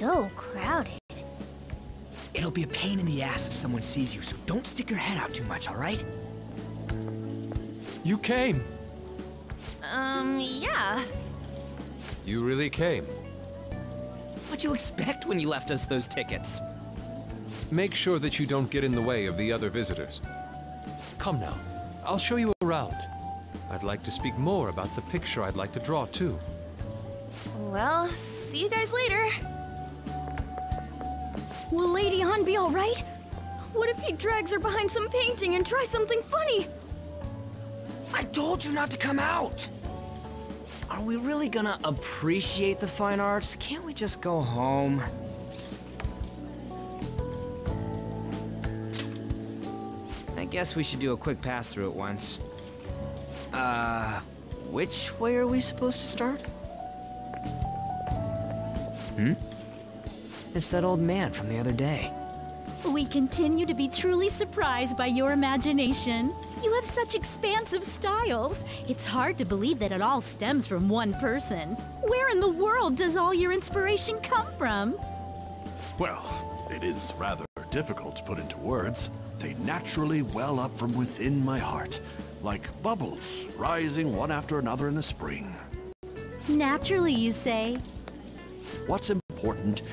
so crowded. It'll be a pain in the ass if someone sees you, so don't stick your head out too much, alright? You came. Um, yeah. You really came. What'd you expect when you left us those tickets? Make sure that you don't get in the way of the other visitors. Come now, I'll show you around. I'd like to speak more about the picture I'd like to draw too. Well, see you guys later. Will Lady Ann be alright? What if he drags her behind some painting and tries something funny? I told you not to come out! Are we really gonna appreciate the fine arts? Can't we just go home? I guess we should do a quick pass through it once. Uh, which way are we supposed to start? It's that old man from the other day. We continue to be truly surprised by your imagination. You have such expansive styles. It's hard to believe that it all stems from one person. Where in the world does all your inspiration come from? Well, it is rather difficult to put into words. They naturally well up from within my heart, like bubbles rising one after another in the spring. Naturally, you say. What's important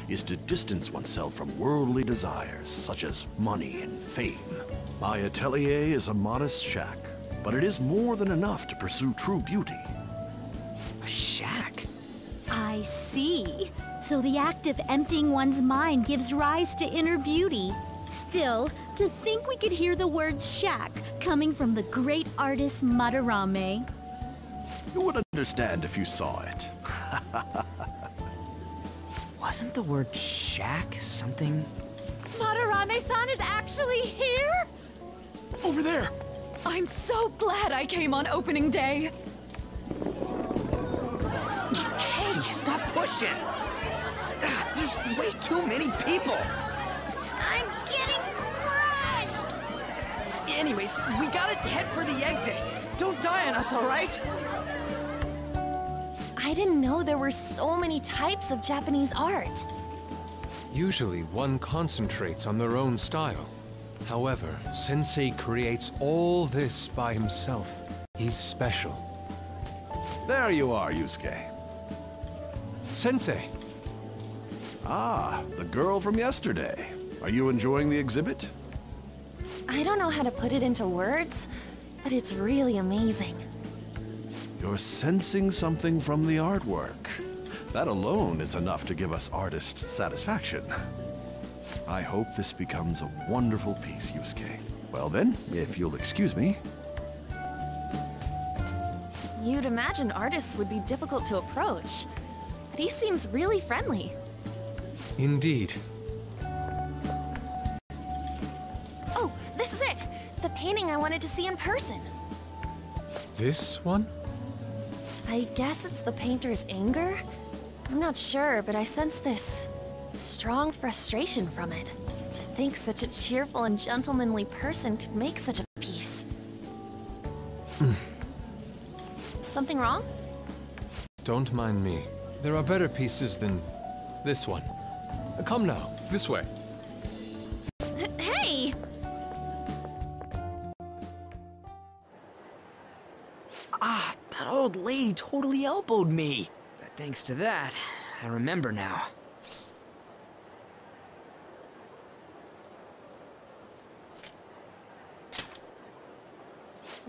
is to distance oneself from worldly desires, such as money and fame. My atelier is a modest shack, but it is more than enough to pursue true beauty. A shack? I see. So the act of emptying one's mind gives rise to inner beauty. Still, to think we could hear the word shack coming from the great artist Madarame. You would understand if you saw it. Wasn't the word shack something? Madarame-san is actually here? Over there! I'm so glad I came on opening day. Katie, stop pushing! Ah, there's way too many people! I'm getting crushed! Anyways, we gotta head for the exit. Don't die on us, alright? I didn't know there were so many types of Japanese art. Usually one concentrates on their own style. However, Sensei creates all this by himself. He's special. There you are, Yusuke. Sensei, Ah, the girl from yesterday. Are you enjoying the exhibit? I don't know how to put it into words, but it's really amazing. You're sensing something from the artwork. That alone is enough to give us artists satisfaction. I hope this becomes a wonderful piece, Yusuke. Well then, if you'll excuse me. You'd imagine artists would be difficult to approach, but he seems really friendly. indeed. Oh, this is it! The painting I wanted to see in person. This one? I guess it's the painter's anger? I'm not sure, but I sense this strong frustration from it. To think such a cheerful and gentlemanly person could make such a piece. Hmm. Something wrong? Don't mind me. There are better pieces than this one. Come now, this way. Lady totally elbowed me. But thanks to that, I remember now.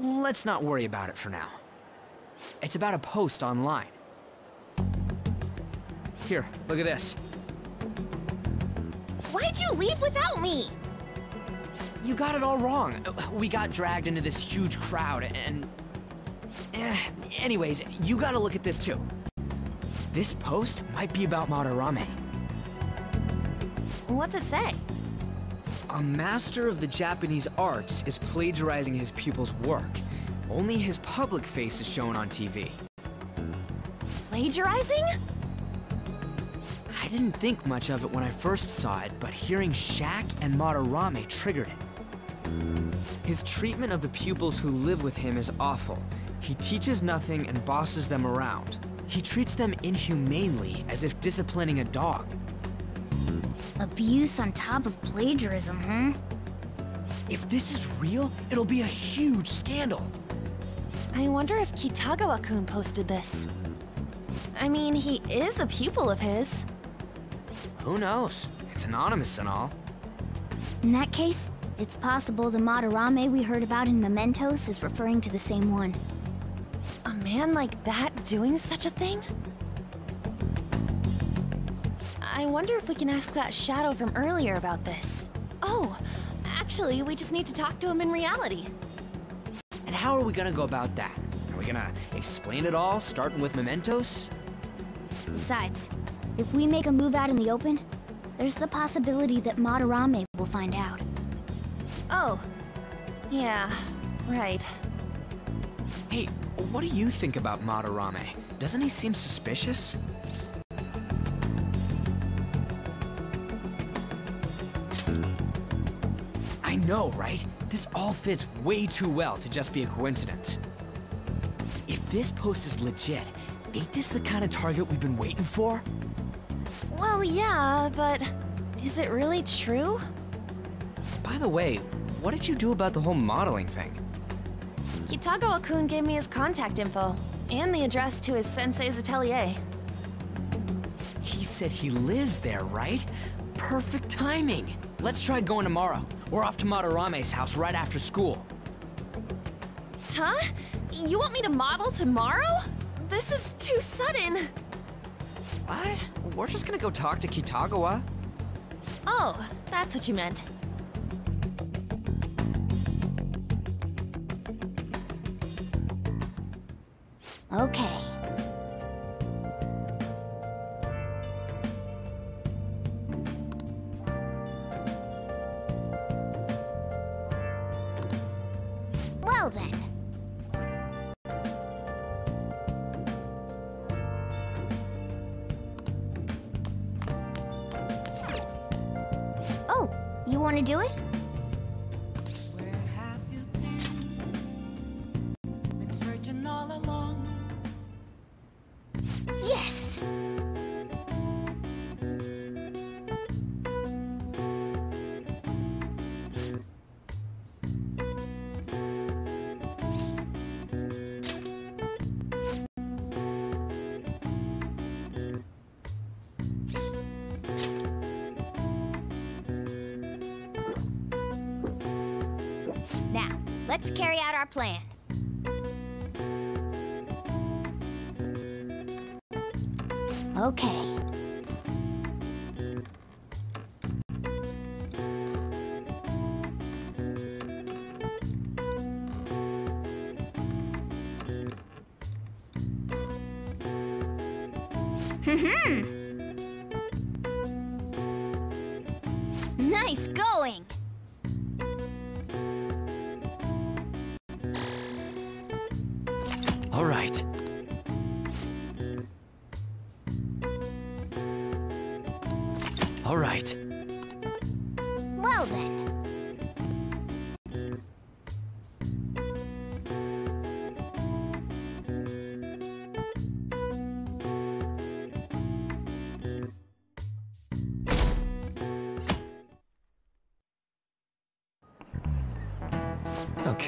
Let's not worry about it for now. It's about a post online. Here, look at this. Why'd you leave without me? You got it all wrong. We got dragged into this huge crowd and... Eh, anyways, you gotta look at this too. This post might be about Madarame. What's it say? A master of the Japanese arts is plagiarizing his pupil's work. Only his public face is shown on TV. Plagiarizing? I didn't think much of it when I first saw it, but hearing Shack and Madarame triggered it. His treatment of the pupils who live with him is awful. He teaches nothing and bosses them around. He treats them inhumanely, as if disciplining a dog. Abuse on top of plagiarism, huh? If this is real, it'll be a huge scandal. I wonder if Kitagawa-kun posted this. I mean, he is a pupil of his. Who knows? It's anonymous and all. In that case, it's possible the Madarame we heard about in Mementos is referring to the same one. A man like that doing such a thing? I wonder if we can ask that shadow from earlier about this. Oh, actually, we just need to talk to him in reality. And how are we gonna go about that? Are we gonna explain it all, starting with mementos? Besides, if we make a move out in the open, there's the possibility that Madarame will find out. Oh. Yeah, right. Hey, what do you think about Madarame? Doesn't he seem suspicious? I know, right? This all fits way too well to just be a coincidence. If this post is legit, ain't this the kind of target we've been waiting for? Well, yeah, but is it really true? By the way, what did you do about the whole modeling thing? Kitagawa-kun gave me his contact info, and the address to his sensei's atelier. He said he lives there, right? Perfect timing. Let's try going tomorrow. We're off to Madarame's house right after school. Huh? You want me to model tomorrow? This is too sudden. What? We're just gonna go talk to Kitagawa. Oh, that's what you meant. Okay. Let's carry out our plan.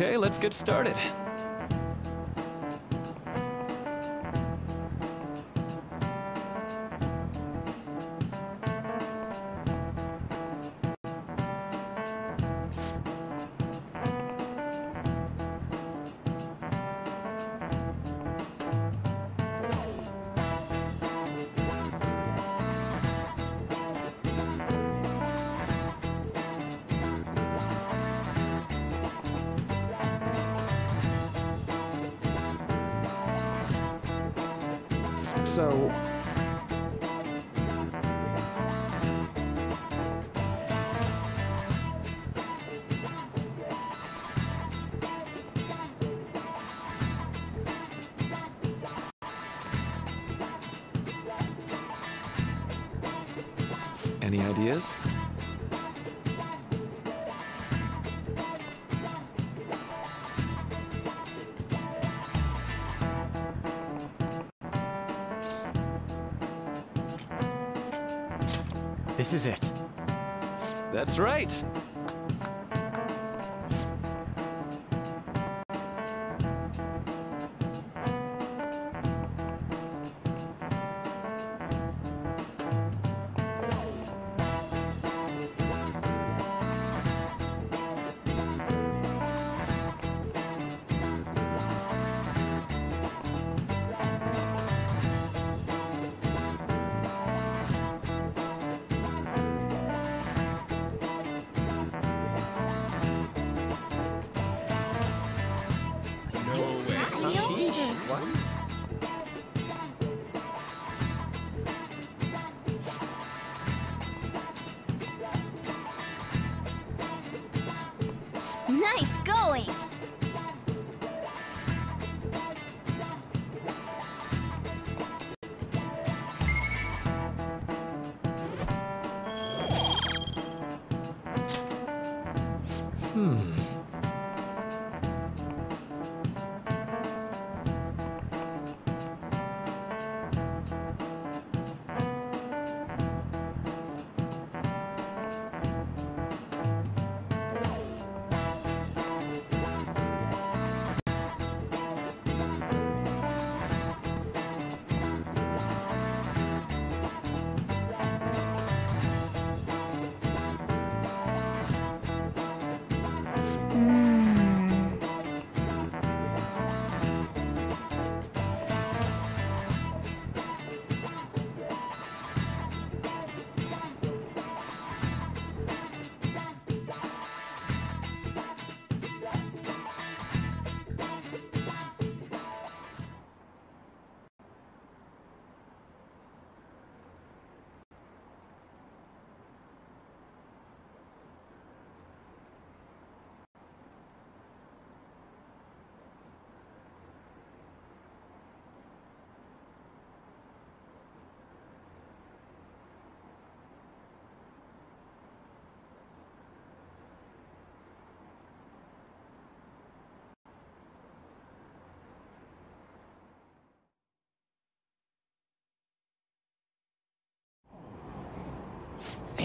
Okay, let's get started. So, This is it. That's right.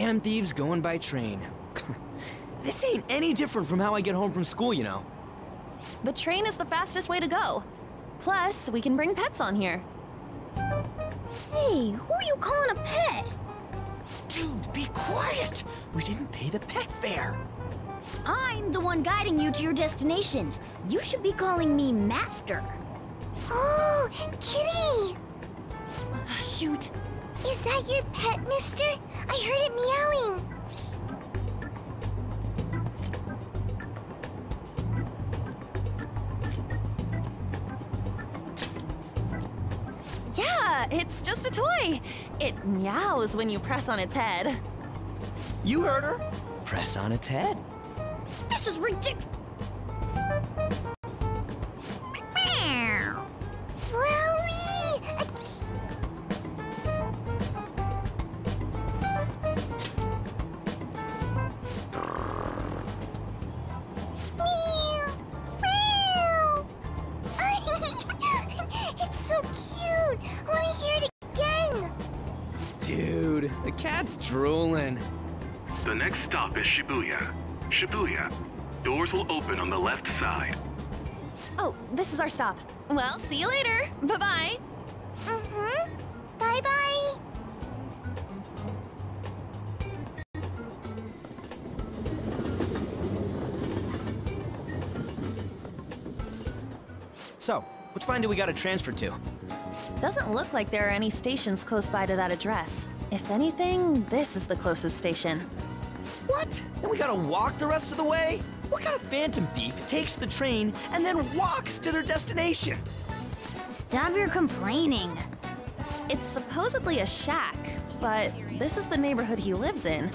Phantom Thieves going by train. this ain't any different from how I get home from school, you know. The train is the fastest way to go. Plus, we can bring pets on here. Hey, who are you calling a pet? Dude, be quiet! We didn't pay the pet fare. I'm the one guiding you to your destination. You should be calling me Master. Oh, Kitty! Shoot. Is that your pet, mister? I heard it meowing. Yeah, it's just a toy. It meows when you press on its head. You heard her. Press on its head. This is ridiculous. Next stop is Shibuya. Shibuya. Doors will open on the left side. Oh, this is our stop. Well, see you later. Bye-bye. Mm-hmm. Bye-bye! So, which line do we gotta transfer to? Doesn't look like there are any stations close by to that address. If anything, this is the closest station. What? And we gotta walk the rest of the way? What kind of phantom thief takes the train and then walks to their destination? Stop your complaining. It's supposedly a shack, but this is the neighborhood he lives in.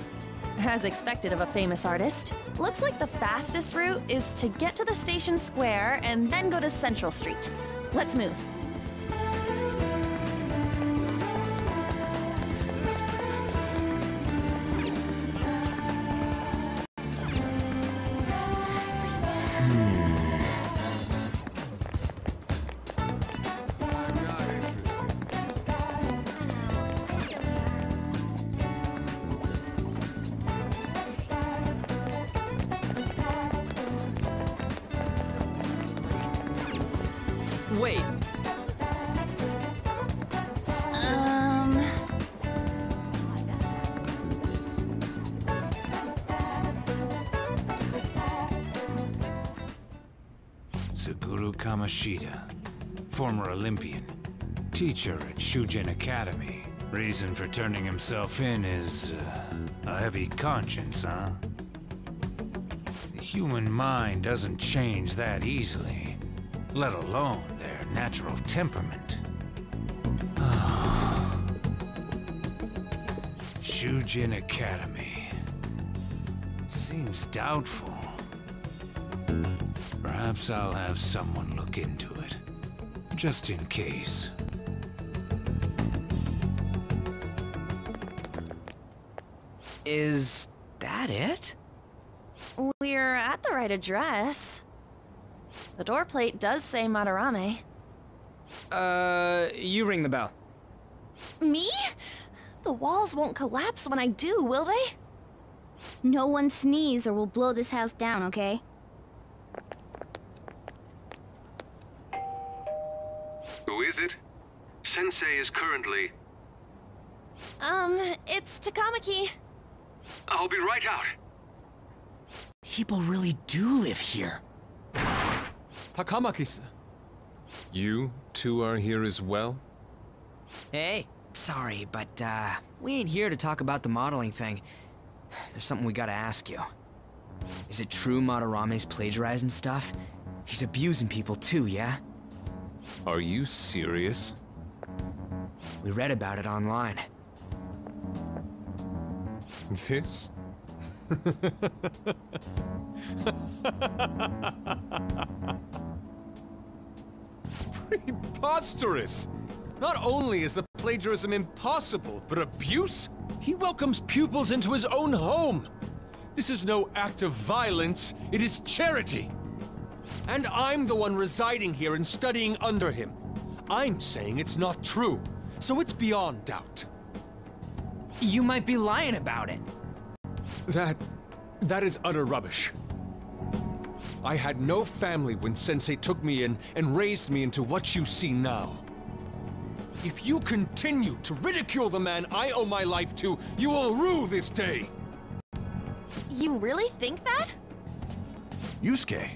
As expected of a famous artist, looks like the fastest route is to get to the station square and then go to Central Street. Let's move. Suguru Kamoshida, former Olympian, teacher at Shujin Academy. Reason for turning himself in is uh, a heavy conscience, huh? The human mind doesn't change that easily, let alone their natural temperament. Shujin Academy. Seems doubtful. Perhaps I'll have someone look into it. Just in case. Is that it? We're at the right address. The door plate does say Madarame. Uh, you ring the bell. Me? The walls won't collapse when I do, will they? No one sneeze or we'll blow this house down, okay? Who is it? Sensei is currently... Um, it's Takamaki. I'll be right out. People really do live here. Takamaki You two are here as well? Hey, sorry, but, uh, we ain't here to talk about the modeling thing. There's something we gotta ask you. Is it true Madarame's plagiarizing stuff? He's abusing people too, yeah? Are you serious? We read about it online. This? Preposterous! Not only is the plagiarism impossible, but abuse? He welcomes pupils into his own home! This is no act of violence, it is charity! And I'm the one residing here and studying under him. I'm saying it's not true, so it's beyond doubt. You might be lying about it. That... that is utter rubbish. I had no family when Sensei took me in and raised me into what you see now. If you continue to ridicule the man I owe my life to, you will rue this day! You really think that? Yusuke,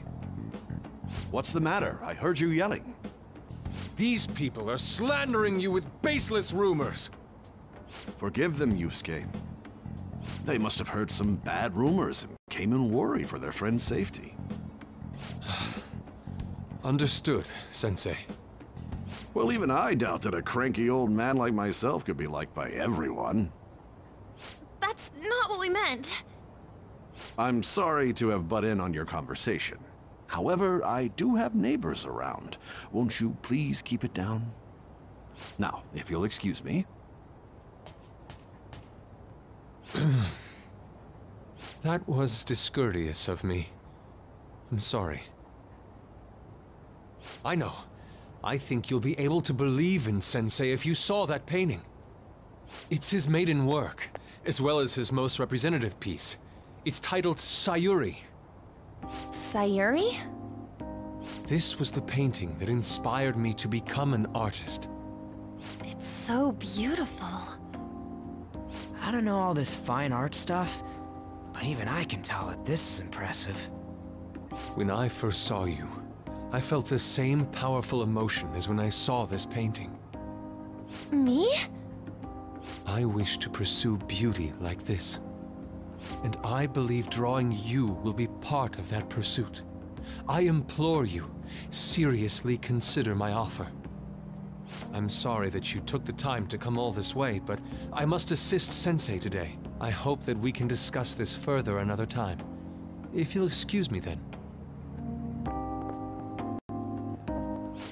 what's the matter? I heard you yelling. These people are slandering you with baseless rumors! Forgive them, Yusuke. They must have heard some bad rumors and came in worry for their friend's safety. Understood, Sensei. Well, even I doubt that a cranky old man like myself could be liked by everyone. That's not what we meant. I'm sorry to have butt in on your conversation. However, I do have neighbors around. Won't you please keep it down? Now, if you'll excuse me. That was discourteous of me. I'm sorry. I know. I think you'll be able to believe in Sensei if you saw that painting. It's his maiden work, as well as his most representative piece. It's titled Sayuri. Sayuri? This was the painting that inspired me to become an artist. It's so beautiful. I don't know all this fine art stuff, but even I can tell that this is impressive. When I first saw you, I felt the same powerful emotion as when I saw this painting. Me? I wish to pursue beauty like this. And I believe drawing you will be part of that pursuit. I implore you, seriously consider my offer. I'm sorry that you took the time to come all this way, but I must assist Sensei today. I hope that we can discuss this further another time. If you'll excuse me then.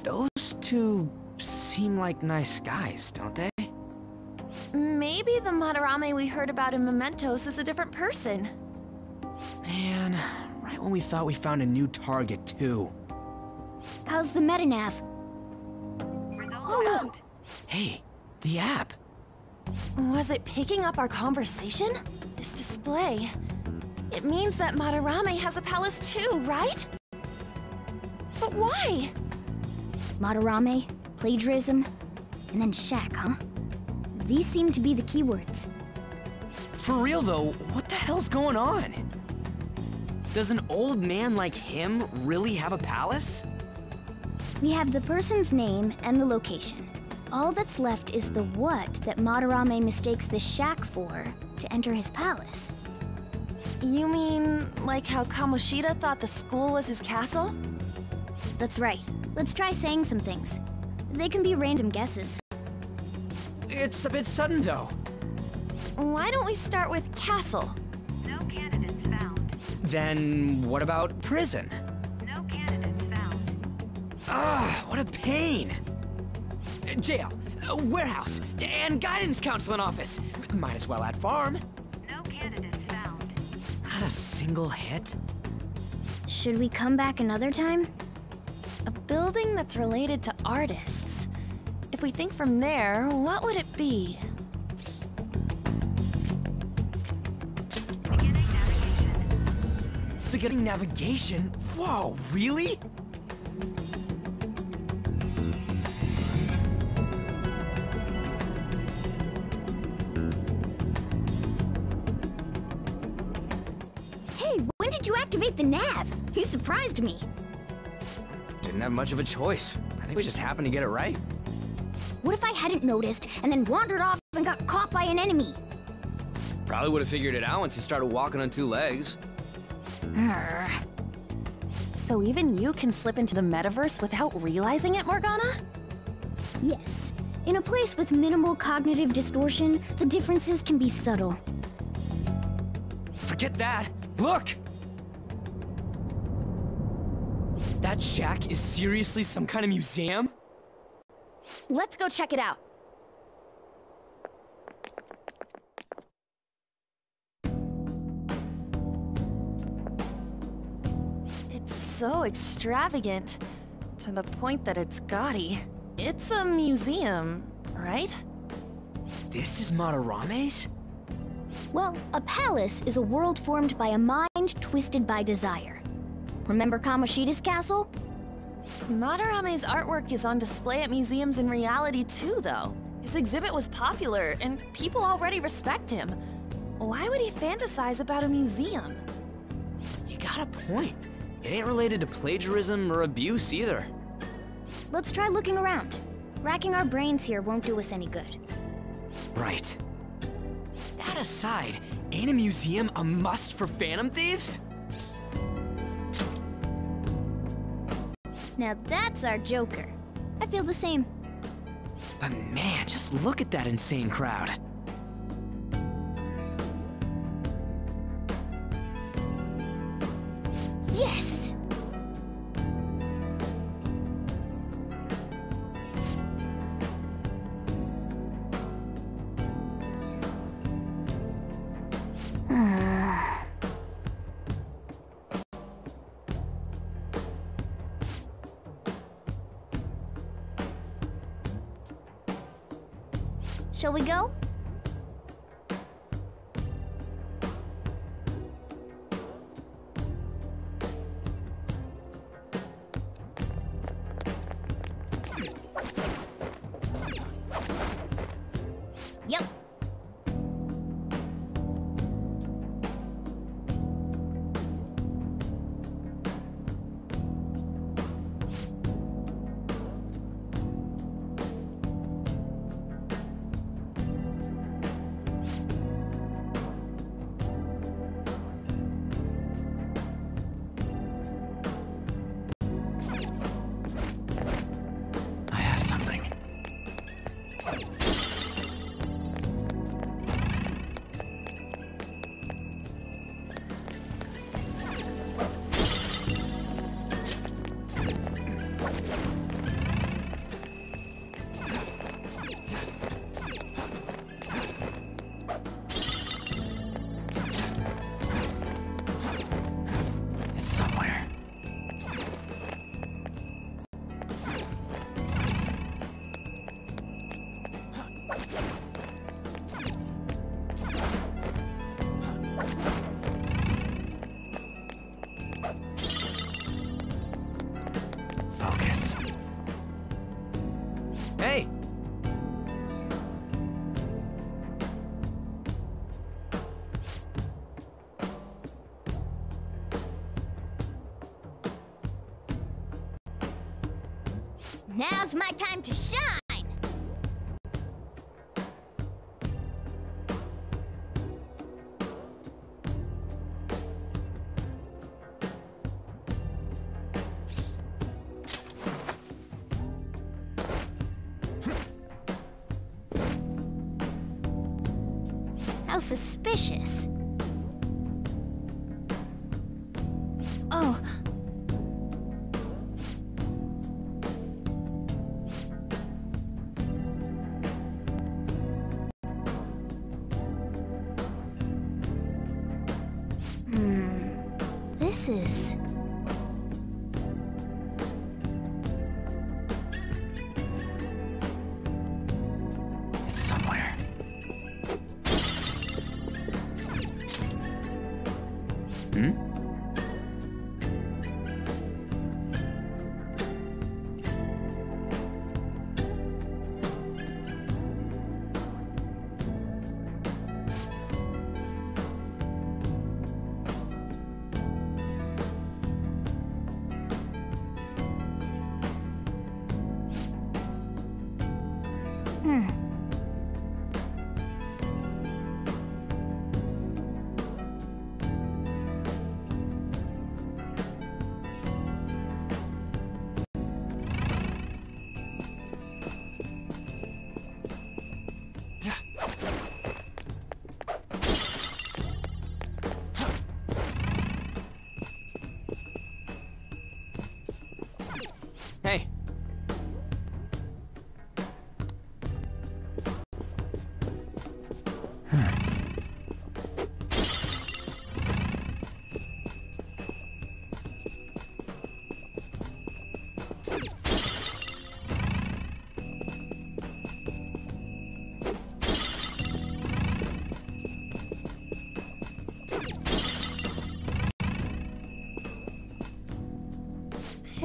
Those two seem like nice guys, don't they? Maybe the Madarame we heard about in Mementos is a different person. Man, right when we thought we found a new target, too. How's the metanav? Oh, Hey, the app. was it picking up our conversation? This display. It means that Madarame has a palace too, right? But why? Madarame, plagiarism, and then shack, huh? These seem to be the keywords. For real though, what the hell's going on? Does an old man like him really have a palace? We have the person's name and the location. All that's left is the what that Madarame mistakes this shack for to enter his palace. You mean, like how Kamoshida thought the school was his castle? That's right. Let's try saying some things. They can be random guesses. It's a bit sudden though. Why don't we start with castle? No candidates found. Then what about prison? No candidates found. Ah, what a pain. Jail, uh, warehouse, and guidance counseling office. Might as well add farm. No candidates found. Not a single hit. Should we come back another time? A building that's related to artists. If we think from there, what would it be? Beginning navigation. Beginning navigation? Whoa, really? Hey, when did you activate the nav? You surprised me. Didn't have much of a choice. I think we just happened to get it right. What if I hadn't noticed and then wandered off and got caught by an enemy? Probably would have figured it out once you started walking on two legs. So even you can slip into the metaverse without realizing it, Morgana? Yes. In a place with minimal cognitive distortion, the differences can be subtle. Forget that. Look! That shack is seriously some kind of museum? Let's go check it out. It's so extravagant, to the point that it's gaudy. It's a museum, right? This is Madarame's? Well, a palace is a world formed by a mind twisted by desire. Remember Kamoshida's castle? Madarame's artwork is on display at museums in reality too, though. His exhibit was popular, and people already respect him. Why would he fantasize about a museum? You got a point. It ain't related to plagiarism or abuse either. Let's try looking around. Racking our brains here won't do us any good. Right. That aside, ain't a museum a must for Phantom Thieves? Now that's our Joker. I feel the same. But man, just look at that insane crowd. Yes! Shall we go? Now's my time to shine!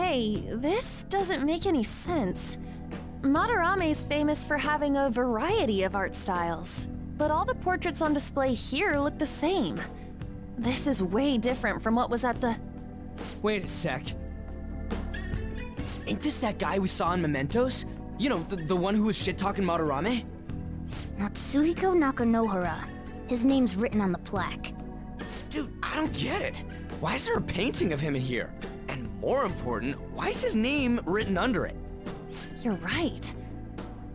Hey, this doesn't make any sense. Madarame's famous for having a variety of art styles, but all the portraits on display here look the same. This is way different from what was at the. Wait a sec. Ain't this that guy we saw in Mementos? You know, the, the one who was shit-talking Madarame? Natsuhiko Nakanohara. His name's written on the plaque. Dude, I don't get it. Why is there a painting of him in here? More important, why is his name written under it? You're right.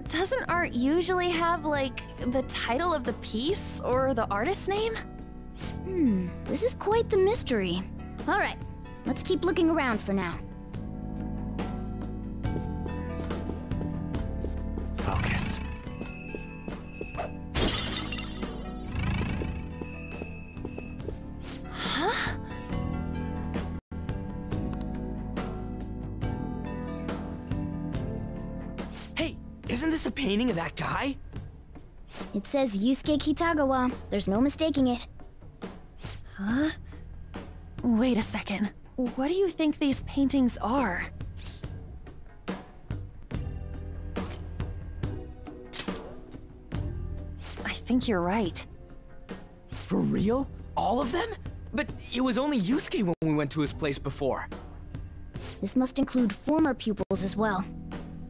Doesn't art usually have, like, the title of the piece or the artist's name? Hmm, this is quite the mystery. Alright, let's keep looking around for now. This painting of that guy? It says Yusuke Kitagawa. There's no mistaking it. Huh? Wait a second. What do you think these paintings are? I think you're right. For real? All of them? But it was only Yusuke when we went to his place before. This must include former pupils as well.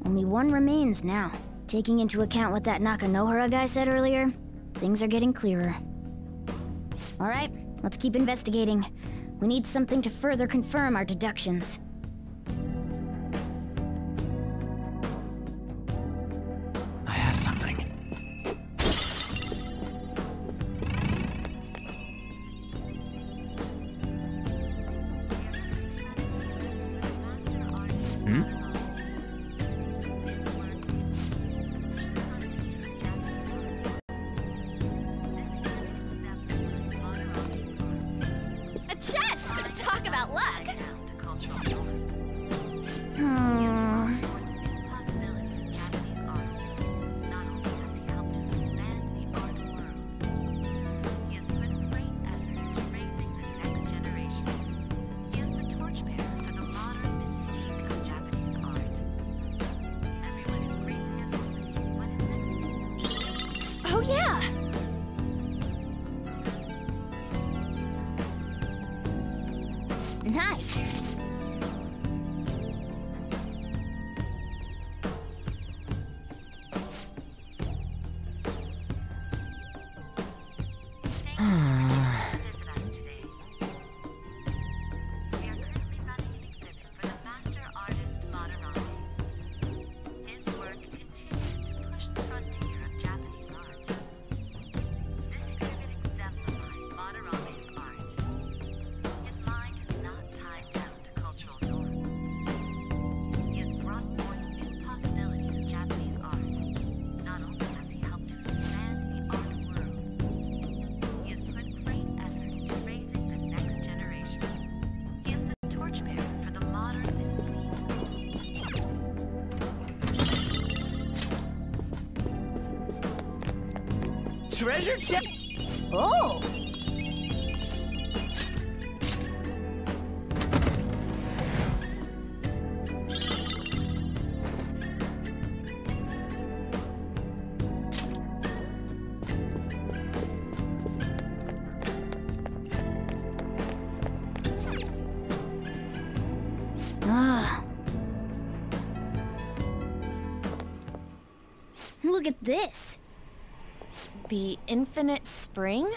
Only one remains now. Taking into account what that Nakanohara guy said earlier, things are getting clearer. Alright, let's keep investigating. We need something to further confirm our deductions. This. The Infinite Spring?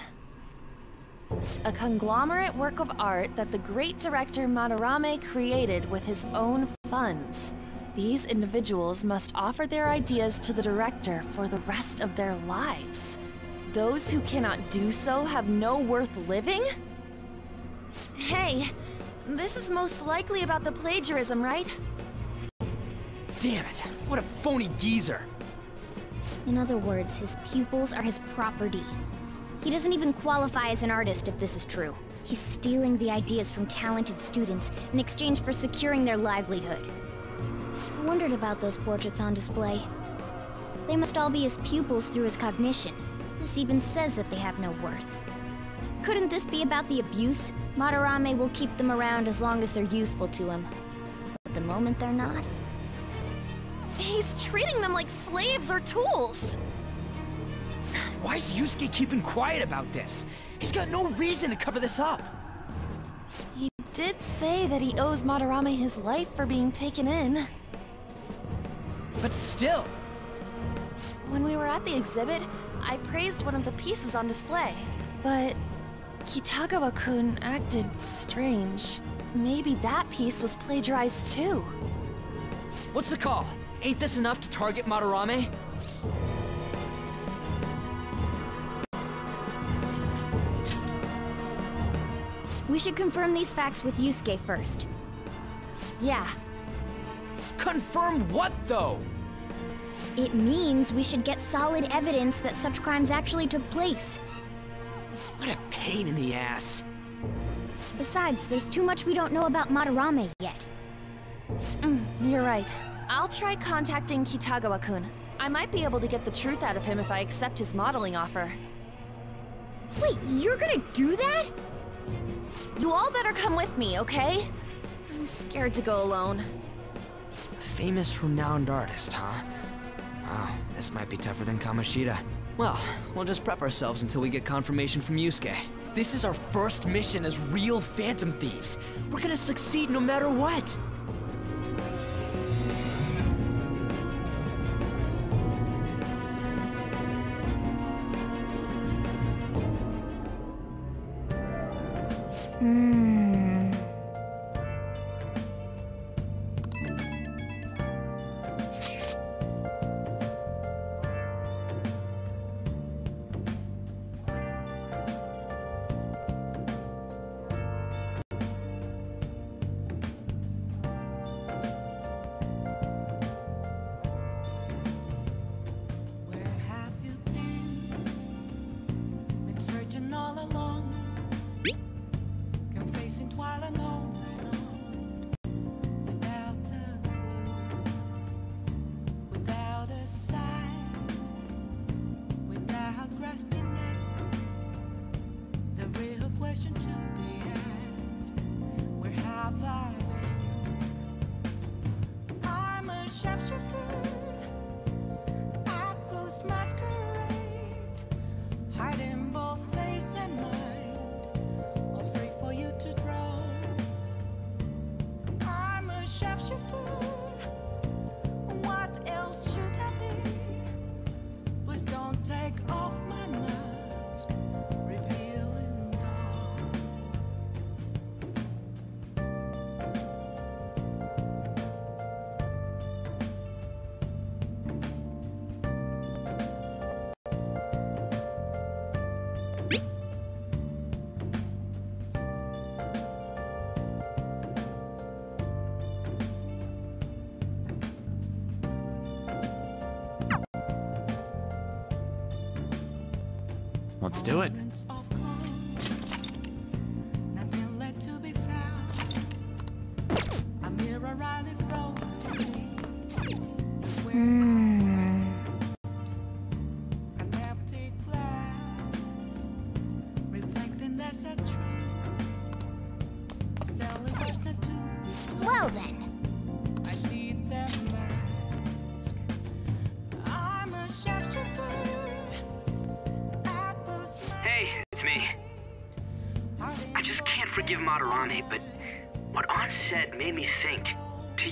A conglomerate work of art that the great director Madarame created with his own funds. These individuals must offer their ideas to the director for the rest of their lives. Those who cannot do so have no worth living? Hey, this is most likely about the plagiarism, right? Damn it, what a phony geezer. In other words, his pupils are his property. He doesn't even qualify as an artist if this is true. He's stealing the ideas from talented students in exchange for securing their livelihood. I wondered about those portraits on display. They must all be his pupils through his cognition. This even says that they have no worth. Couldn't this be about the abuse? Madarame will keep them around as long as they're useful to him. But the moment they're not, He's treating them like slaves or tools! Why is Yusuke keeping quiet about this? He's got no reason to cover this up. He did say that he owes Madarame his life for being taken in. But still, When we were at the exhibit, I praised one of the pieces on display. But Kitagawa-kun acted strange. Maybe that piece was plagiarized too. what's the call? Ain't this enough to target Madarame? we should confirm these facts with Yusuke first. Yeah, Confirm what, though? It means we should get solid evidence that such crimes actually took place. What a pain in the ass. Besides, there's too much we don't know about Madarame yet. mm, you're right. I'll try contacting Kitagawa-kun. I might be able to get the truth out of him if I accept his modeling offer. Wait, you're gonna do that? You all better come with me, okay? I'm scared to go alone. Famous, renowned artist, huh? Wow, this might be tougher than Kamoshida. Well, we'll just prep ourselves until we get confirmation from Yusuke. This is our first mission as real Phantom Thieves. We're gonna succeed no matter what. A do it.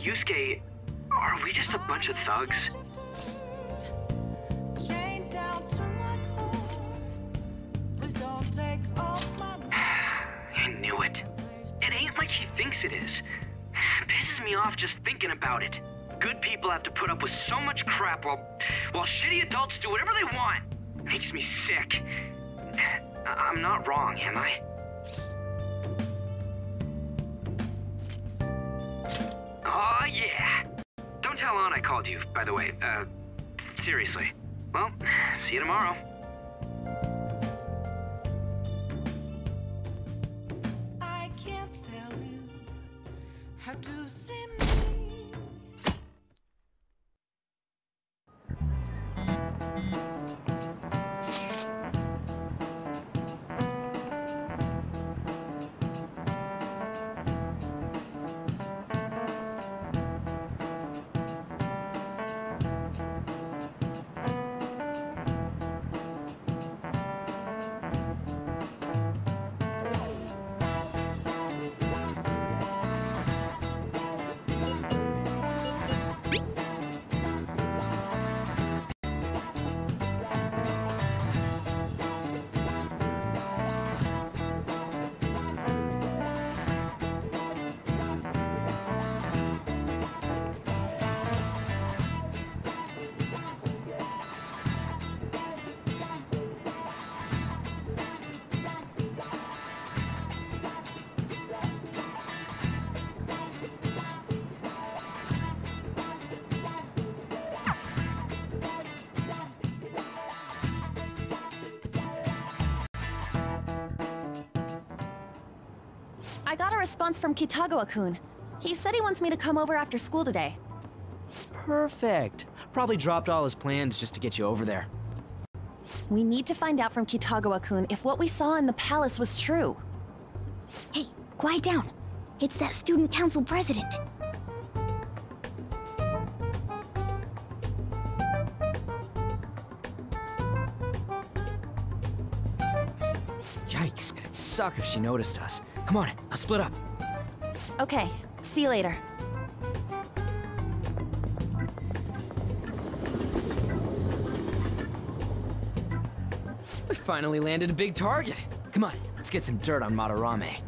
Yusuke, are we just a bunch of thugs? Chained down to my core. Please don't take off my I knew it. It ain't like he thinks it is. Pisses me off just thinking about it. Good people have to put up with so much crap while, while shitty adults do whatever they want. Makes me sick. I'm not wrong, am I? By the way. Uh, seriously. Well, see you tomorrow. I can't tell you how to I got a response from Kitagawa-kun. He said he wants me to come over after school today. Perfect. Probably dropped all his plans just to get you over there. We need to find out from Kitagawa-kun if what we saw in the palace was true. Hey, quiet down. It's that student council president. Yikes, it'd suck if she noticed us. Come on, let's split up. Okay, see you later. We finally landed a big target. Come on, let's get some dirt on Madarame.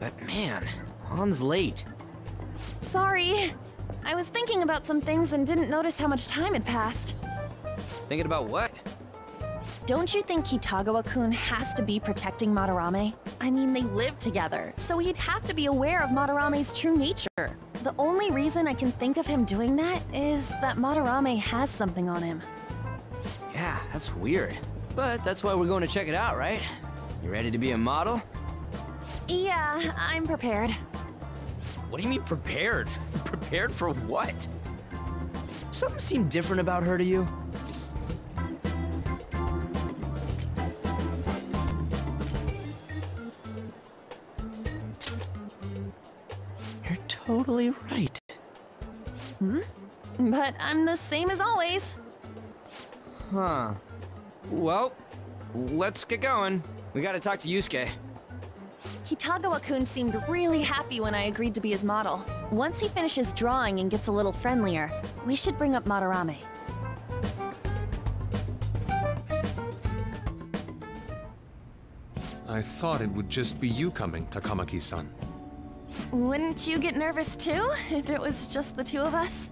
But man, Ann's late. Sorry. I was thinking about some things and didn't notice how much time had passed. Thinking about what? Don't you think Kitagawa-kun has to be protecting Madarame? I mean, they live together, so he'd have to be aware of Madarame's true nature. The only reason I can think of him doing that is that Madarame has something on him. Yeah, that's weird. But that's why we're going to check it out, right? You ready to be a model? Yeah, I'm prepared. What do you mean prepared? prepared for what? Something seemed different about her to you? Totally right. Hmm? But I'm the same as always. Huh. Well, let's get going. We gotta talk to Yusuke. Kitagawa-kun seemed really happy when I agreed to be his model. Once he finishes drawing and gets a little friendlier, we should bring up Madarame. I thought it would just be you coming, Takamaki-san. Wouldn't you get nervous too, if it was just the two of us?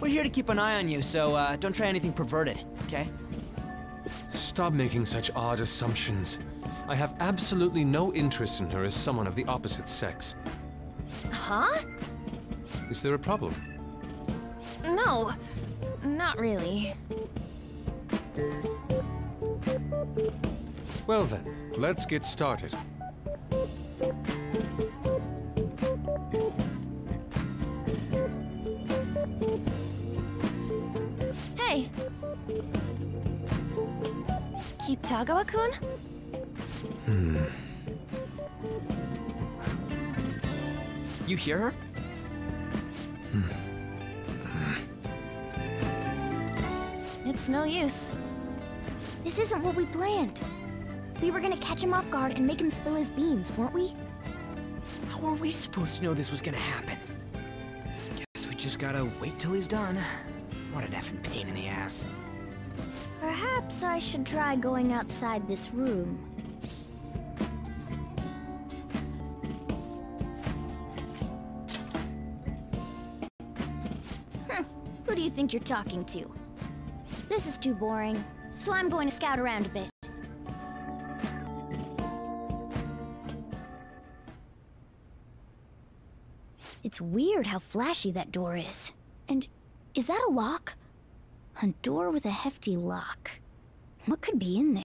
We're here to keep an eye on you, so uh, don't try anything perverted, okay? Stop making such odd assumptions. I have absolutely no interest in her as someone of the opposite sex. Huh? Is there a problem? No, not really. Well then, let's get started. Kitagawa-kun? Hmm. You hear her? It's no use. This isn't what we planned. We were gonna catch him off guard and make him spill his beans, weren't we? How were we supposed to know this was gonna happen? Guess we just gotta wait till he's done. What an effing pain in the ass. Perhaps I should try going outside this room. Who do you think you're talking to? This is too boring, so I'm going to scout around a bit. It's weird how flashy that door is. And is that a lock? A door with a hefty lock. What could be in there?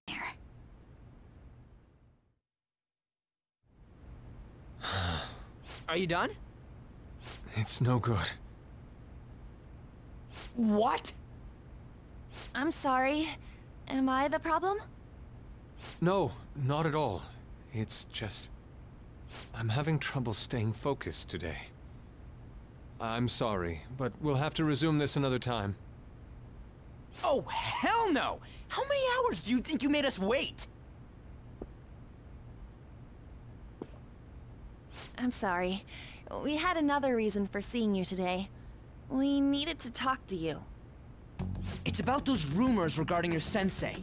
Are you done? It's no good. What? I'm sorry. Am I the problem? No, not at all. It's just... I'm having trouble staying focused today. I'm sorry, but we'll have to resume this another time. Oh, hell no! How many hours do you think you made us wait? I'm sorry. We had another reason for seeing you today. We needed to talk to you. It's about those rumors regarding your sensei.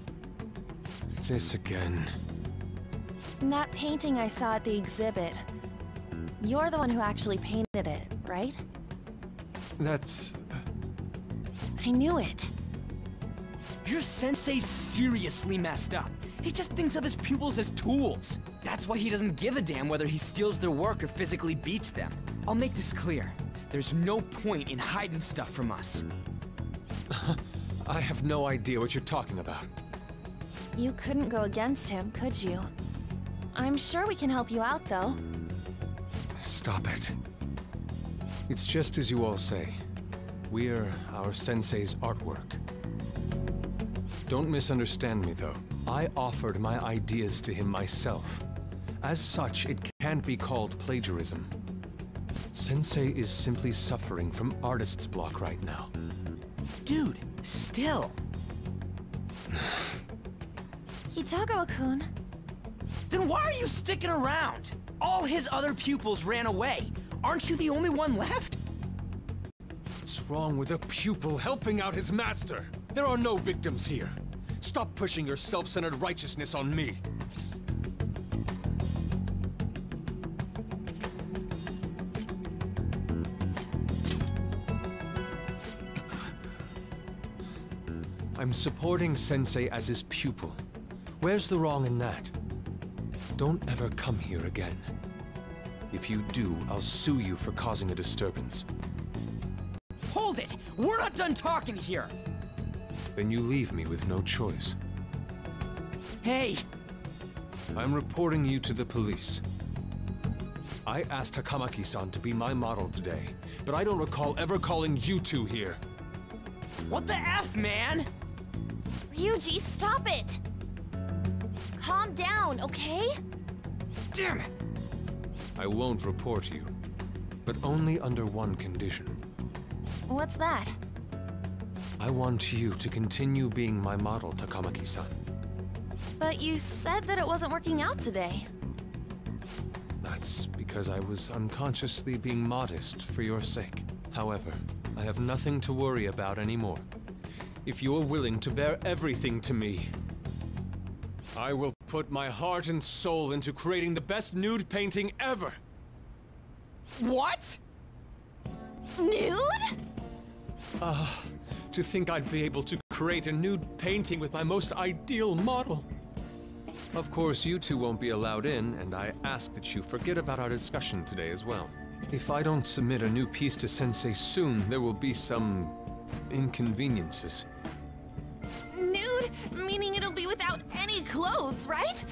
This again. That painting I saw at the exhibit. You're the one who actually painted it, right? That's... Uh, I knew it. Your sensei's seriously messed up. He just thinks of his pupils as tools. That's why he doesn't give a damn whether he steals their work or physically beats them. I'll make this clear. There's no point in hiding stuff from us. I have no idea what you're talking about. You couldn't go against him, could you? I'm sure we can help you out, though. Stop it. It's just as you all say. We're our sensei's artwork. Don't misunderstand me, though. I offered my ideas to him myself. As such, it can't be called plagiarism. Sensei is simply suffering from artist's block right now. Dude, still. Kitagawa-kun. Then why are you sticking around? All his other pupils ran away. Aren't you the only one left? What's wrong with a pupil helping out his master? There are no victims here. Stop pushing your self-centered righteousness on me. I'm supporting Sensei as his pupil. Where's the wrong in that? Don't ever come here again. If you do, I'll sue you for causing a disturbance. Hold it! We're not done talking here! Then you leave me with no choice. Hey! I'm reporting you to the police. I asked Takamaki-san to be my model today, but I don't recall ever calling you two here. What the F, man? Ryuji, stop it! Calm down, okay? Damn it! I won't report you, but only under one condition. What's that? I want you to continue being my model, Takamaki-san. But you said that it wasn't working out today. That's because I was unconsciously being modest for your sake. However, I have nothing to worry about anymore. If you are willing to bear everything to me, I will put my heart and soul into creating the best nude painting ever! What? Nude? Ah, to think I'd be able to create a nude painting with my most ideal model. Of course, you two won't be allowed in, and I ask that you forget about our discussion today as well. If I don't submit a new piece to Sensei soon, there will be some... inconveniences. Nude? Meaning it'll be without any clothes, right?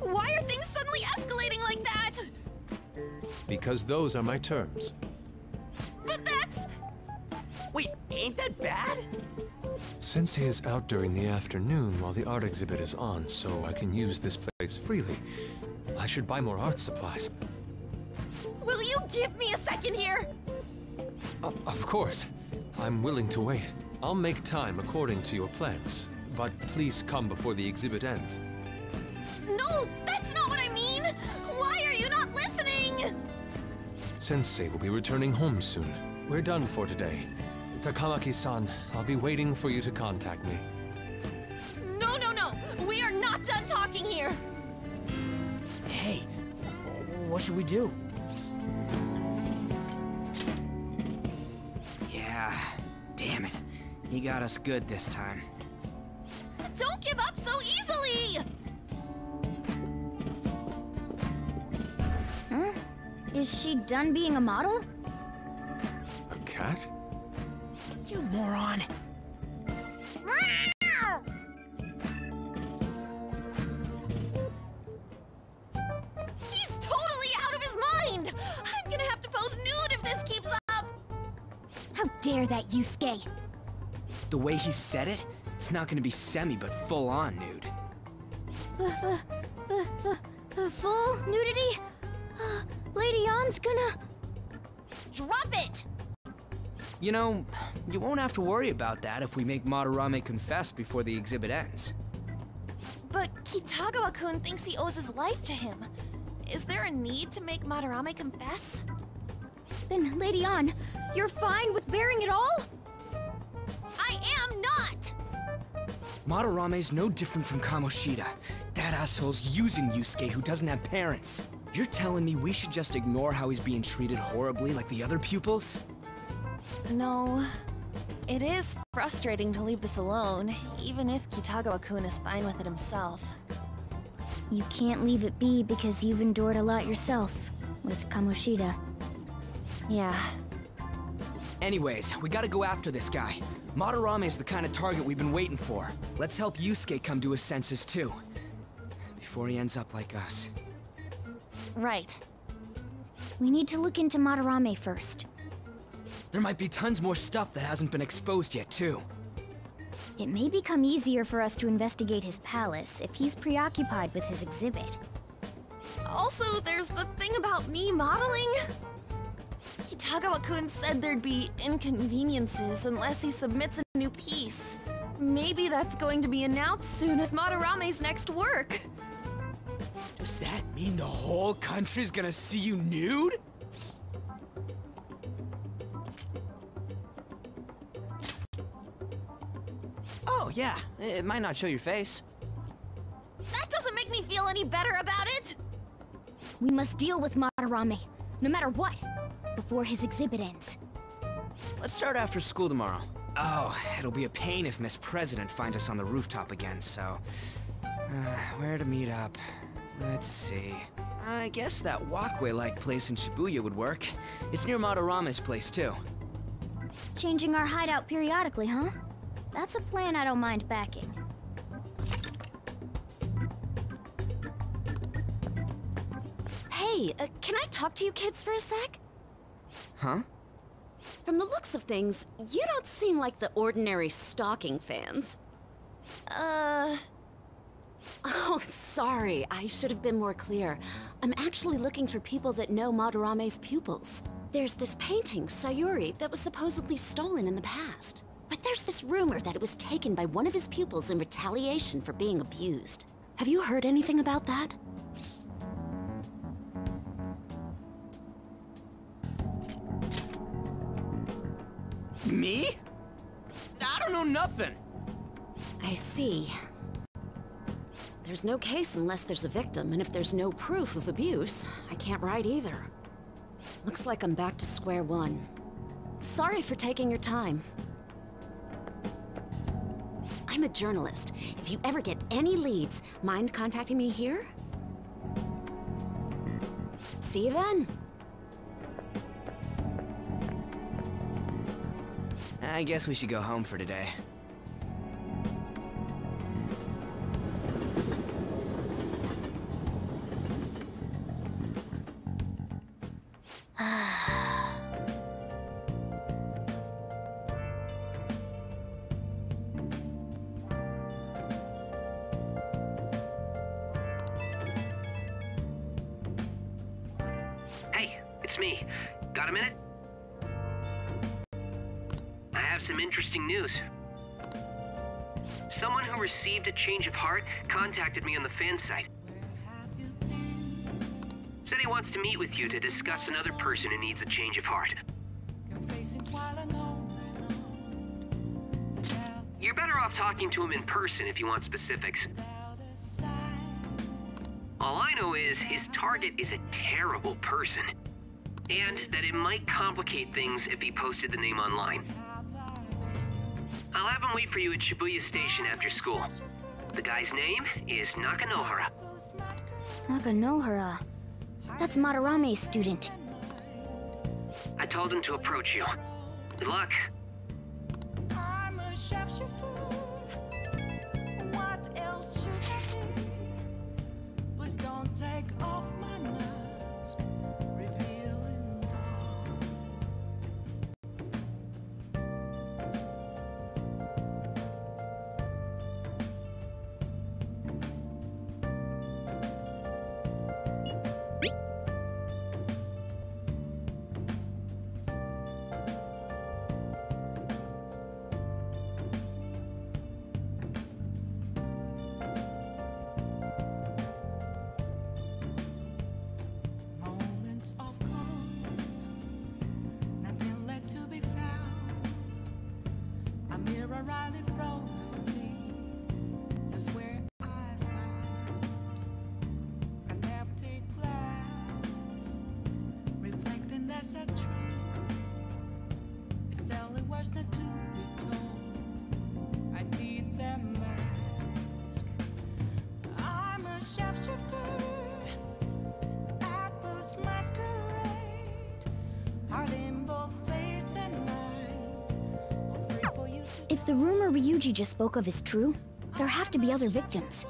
Why are things suddenly escalating like that? Because those are my terms. Wait, ain't that bad? Sensei is out during the afternoon while the art exhibit is on, so I can use this place freely. I should buy more art supplies. Will you give me a second here? Uh, of course. I'm willing to wait. I'll make time according to your plans, but please come before the exhibit ends. No, that's not what I mean! Why are you not listening? Sensei will be returning home soon. We're done for today. Takamaki-san, I'll be waiting for you to contact me. No, no, no! We are not done talking here! Hey, what should we do? Yeah, damn it. He got us good this time. Don't give up so easily! Huh? Is she done being a model? A cat? You moron. He's totally out of his mind! I'm gonna have to pose nude if this keeps up! How dare that, Yusuke? The way he said it, it's not gonna be semi but full on nude. The, the, the, the, the full nudity? Uh, Lady Ann's gonna... Drop it! You know, you won't have to worry about that if we make Madarame confess before the exhibit ends. But Kitagawa-kun thinks he owes his life to him. Is there a need to make Madarame confess? Then, Lady Ann, you're fine with bearing it all? I am not! Madarame's no different from Kamoshida. That asshole's using Yusuke who doesn't have parents. You're telling me we should just ignore how he's being treated horribly like the other pupils? No. It is frustrating to leave this alone, even if Kitagawa-kun is fine with it himself. You can't leave it be because you've endured a lot yourself, with Kamoshida. Yeah. Anyways, we gotta go after this guy. Madarame is the kind of target we've been waiting for. Let's help Yusuke come to his senses too. Before he ends up like us. Right. We need to look into Madarame first. There might be tons more stuff that hasn't been exposed yet too. It may become easier for us to investigate his palace if he's preoccupied with his exhibit. Also, there's the thing about me modeling. Kitagawa-kun said there'd be inconveniences unless he submits a new piece. Maybe that's going to be announced soon as Madarame's next work. Does that mean the whole country's gonna see you nude? Oh, yeah. It might not show your face. That doesn't make me feel any better about it! We must deal with Madarame, no matter what, before his exhibit ends. Let's start after school tomorrow. Oh, it'll be a pain if Miss President finds us on the rooftop again, so... Uh, where to meet up? Let's see. I guess that walkway-like place in Shibuya would work. It's near Madarame's place, too. Changing our hideout periodically, huh? That's a plan I don't mind backing. Hey, uh, can I talk to you kids for a sec? Huh? From the looks of things, you don't seem like the ordinary stalking fans. Uh... Oh, sorry. I should have been more clear. I'm actually looking for people that know Madarame's pupils. There's this painting, Sayuri, that was supposedly stolen in the past. But there's this rumor that it was taken by one of his pupils in retaliation for being abused. Have you heard anything about that? Me? I don't know nothing. I see. There's no case unless there's a victim, and if there's no proof of abuse, I can't write either. Looks like I'm back to square one. Sorry for taking your time. I'm a journalist. If you ever get any leads, mind contacting me here? See you then. I guess we should go home for today. Hey, it's me. Got a minute? I have some interesting news. Someone who received a change of heart contacted me on the fan site. Said he wants to meet with you to discuss another person who needs a change of heart. You're better off talking to him in person if you want specifics. All I know is his target is a terrible person. And that it might complicate things if he posted the name online. I'll have him wait for you at Shibuya Station after school. The guy's name is Nakanohara. Nakanohara. That's Madarame's student. I told him to approach you. Good luck. If the rumor Ryuji just spoke of is true, there have to be other victims.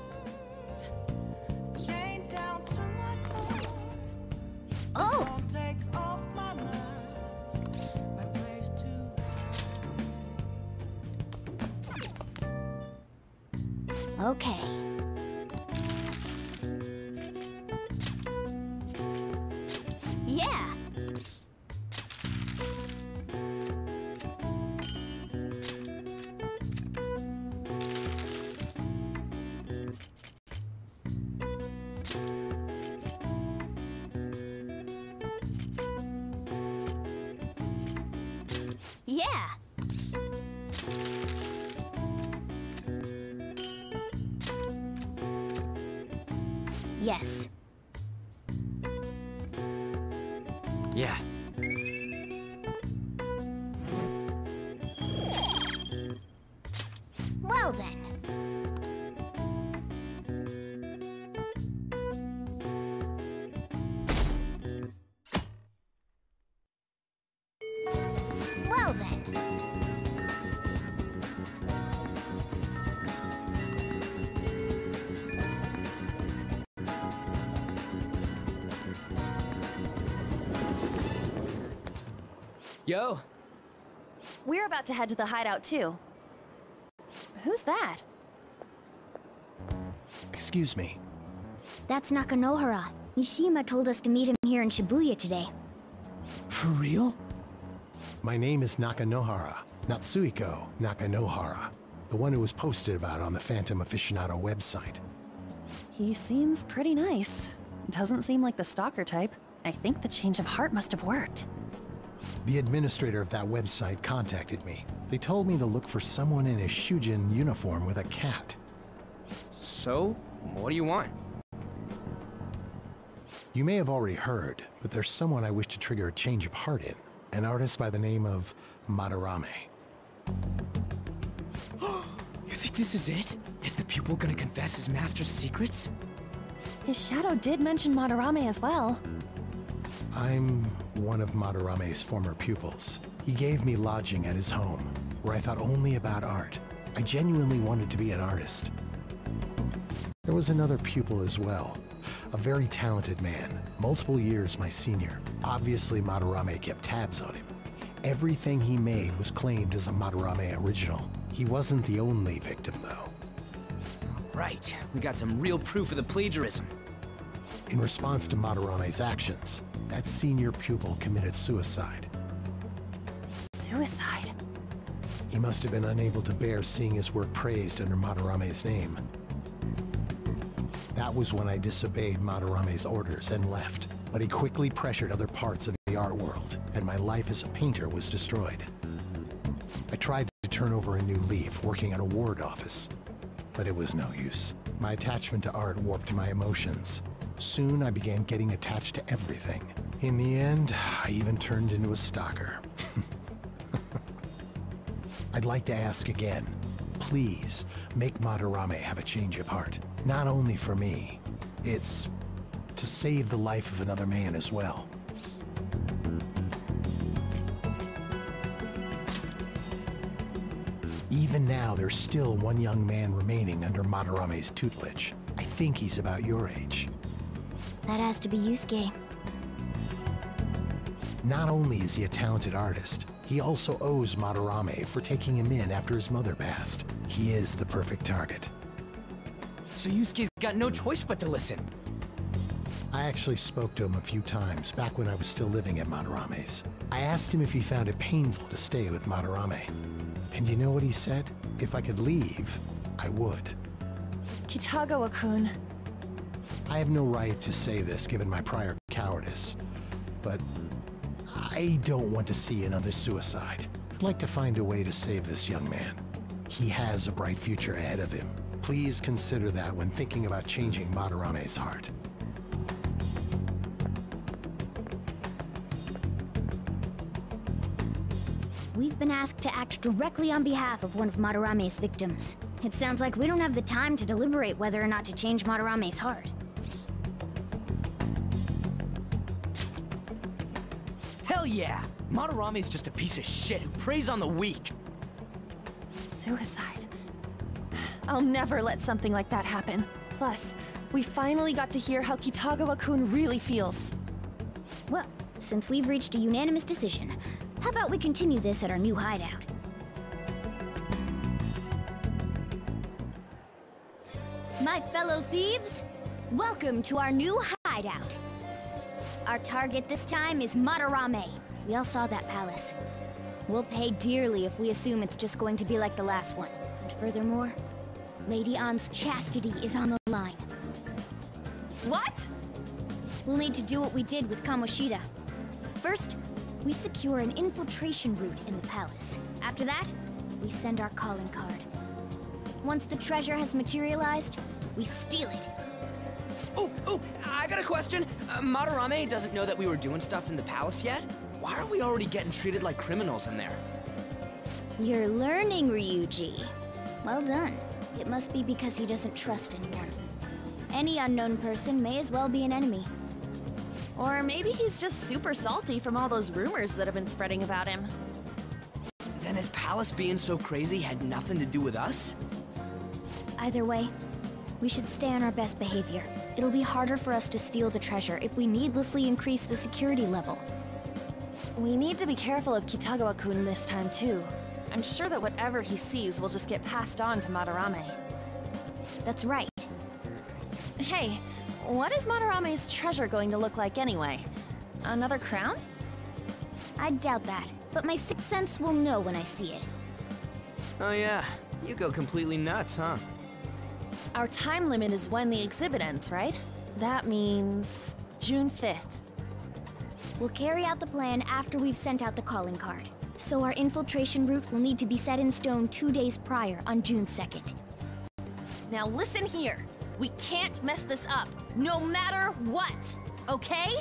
To head to the hideout too. Who's that? Excuse me. That's Nakanohara. Mishima told us to meet him here in Shibuya today. for real? My name is Nakanohara, Natsuhiko Nakanohara, the one who was posted about on the Phantom Aficionado website. He seems pretty nice. Doesn't seem like the stalker type. I think the change of heart must have worked. The administrator of that website contacted me. They told me to look for someone in a Shujin uniform with a cat. So, what do you want? You may have already heard, but there's someone I wish to trigger a change of heart in. An artist by the name of Madarame. You think this is it? Is the pupil gonna confess his master's secrets? His shadow did mention Madarame as well. I'm one of Madarame's former pupils. He gave me lodging at his home, where I thought only about art. I genuinely wanted to be an artist. There was another pupil as well, a very talented man, multiple years my senior. Obviously, Madarame kept tabs on him. Everything he made was claimed as a Madarame original. He wasn't the only victim, though. Right, we got some real proof of the plagiarism. In response to Madarame's actions, that senior pupil committed suicide. Suicide? He must have been unable to bear seeing his work praised under Madarame's name. That was when I disobeyed Madarame's orders and left. but he quickly pressured other parts of the art world, and my life as a painter was destroyed. I tried to turn over a new leaf working at a ward office, but it was no use. My attachment to art warped my emotions. Soon I began getting attached to everything. In the end, I even turned into a stalker. I'd like to ask again. Please, make Madarame have a change of heart. Not only for me. It's to save the life of another man as well. Even now, there's still one young man remaining under Madarame's tutelage. I think he's about your age. That has to be Yusuke. Not only is he a talented artist, he also owes Madarame for taking him in after his mother passed. He is the perfect target. So Yusuke's got no choice but to listen. I actually spoke to him a few times back when I was still living at Madarame's. I asked him if he found it painful to stay with Madarame. And you know what he said? If I could leave, I would. Kitagawa-kun. I have no right to say this given my prior cowardice, but I don't want to see another suicide. I'd like to find a way to save this young man. He has a bright future ahead of him. Please consider that when thinking about changing Madarame's heart. We've been asked to act directly on behalf of one of Madarame's victims. It sounds like we don't have the time to deliberate whether or not to change Madarame's heart. Hell yeah! Madarame's just a piece of shit who preys on the weak. Suicide. I'll never let something like that happen. Plus, we finally got to hear how Kitagawa-kun really feels. Well, since we've reached a unanimous decision, how about we continue this at our new hideout? My fellow thieves, welcome to our new hideout. Our target this time is Madarame. We all saw that palace. We'll pay dearly if we assume it's just going to be like the last one. And furthermore, Lady Ann's chastity is on the line. What? We'll need to do what we did with Kamoshida. First, we secure an infiltration route in the palace. After that, we send our calling card. Once the treasure has materialized, we steal it. Oh, oh, I got a question. Uh, Madarame doesn't know that we were doing stuff in the palace yet? Why are we already getting treated like criminals in there? You're learning, Ryuji. Well done. It must be because he doesn't trust anyone. Any unknown person may as well be an enemy. Or maybe he's just super salty from all those rumors that have been spreading about him. Then his palace being so crazy had nothing to do with us? Either way, we should stay on our best behavior. It'll be harder for us to steal the treasure if we needlessly increase the security level. We need to be careful of Kitagawa-kun this time too. I'm sure that whatever he sees will just get passed on to Madarame. That's right. Hey, what is Madarame's treasure going to look like anyway? Another crown? I doubt that, but my sixth sense will know when I see it. Oh yeah, you go completely nuts, huh? Our time limit is when the exhibit ends, right? That means... June 5th. We'll carry out the plan after we've sent out the calling card. So our infiltration route will need to be set in stone two days prior on June 2nd. Now listen here. We can't mess this up, no matter what, okay?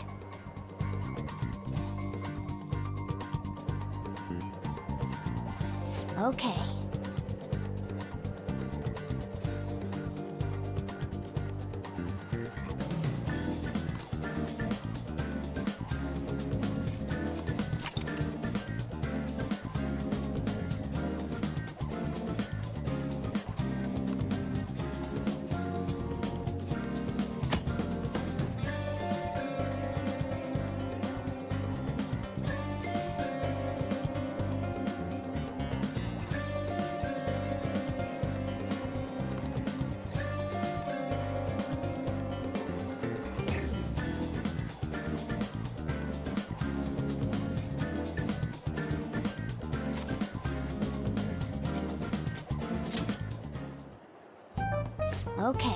Okay. Okay.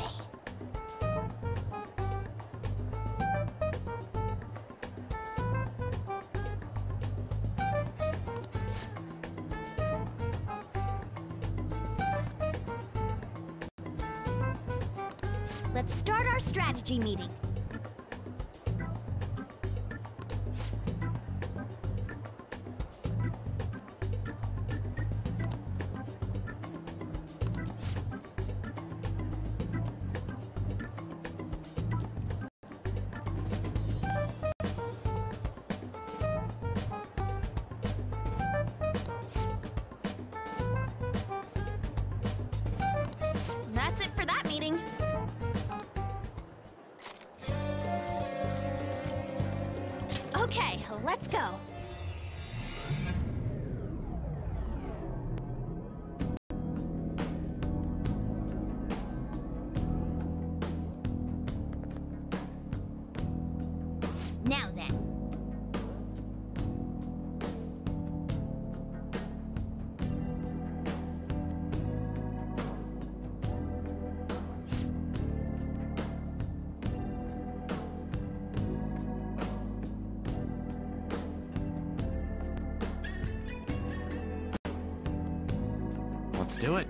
Let's start our strategy meeting. Let's go. Let's do it.